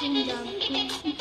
新疆滴